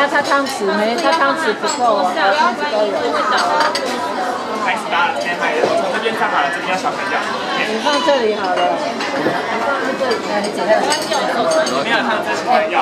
啊，他汤匙没，他汤匙不够啊，汤匙都有。开始啦，先买的，从这边上好了，这边要小朋友。你放这里好了，你放这里，你剪下来。没有，他这是小朋。